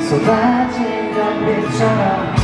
쏟아진 별빛처럼